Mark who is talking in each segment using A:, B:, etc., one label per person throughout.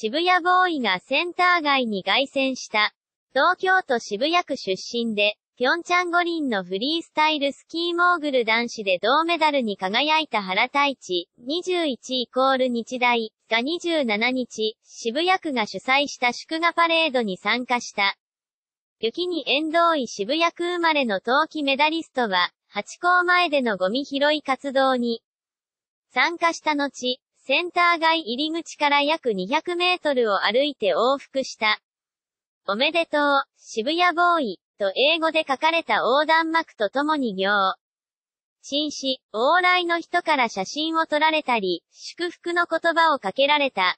A: 渋谷ボーイがセンター街に凱旋した。東京都渋谷区出身で、ピョンチャン五輪のフリースタイルスキーモーグル男子で銅メダルに輝いた原太一、21イコール日大が27日、渋谷区が主催した祝賀パレードに参加した。雪に縁遠い渋谷区生まれの冬季メダリストは、八校前でのゴミ拾い活動に参加した後、センター街入り口から約200メートルを歩いて往復した。おめでとう、渋谷ボーイ、と英語で書かれた横断幕とともに行。紳士、往来の人から写真を撮られたり、祝福の言葉をかけられた。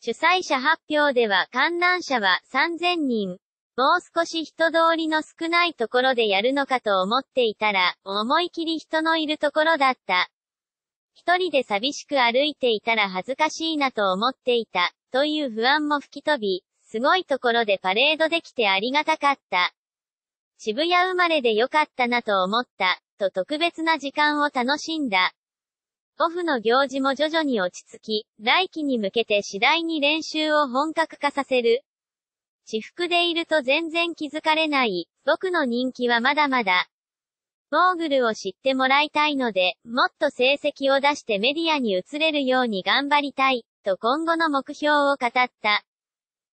A: 主催者発表では観覧者は3000人。もう少し人通りの少ないところでやるのかと思っていたら、思い切り人のいるところだった。一人で寂しく歩いていたら恥ずかしいなと思っていた、という不安も吹き飛び、すごいところでパレードできてありがたかった。渋谷生まれでよかったなと思った、と特別な時間を楽しんだ。オフの行事も徐々に落ち着き、来季に向けて次第に練習を本格化させる。私服でいると全然気づかれない、僕の人気はまだまだ。モーグルを知ってもらいたいので、もっと成績を出してメディアに移れるように頑張りたい、と今後の目標を語った。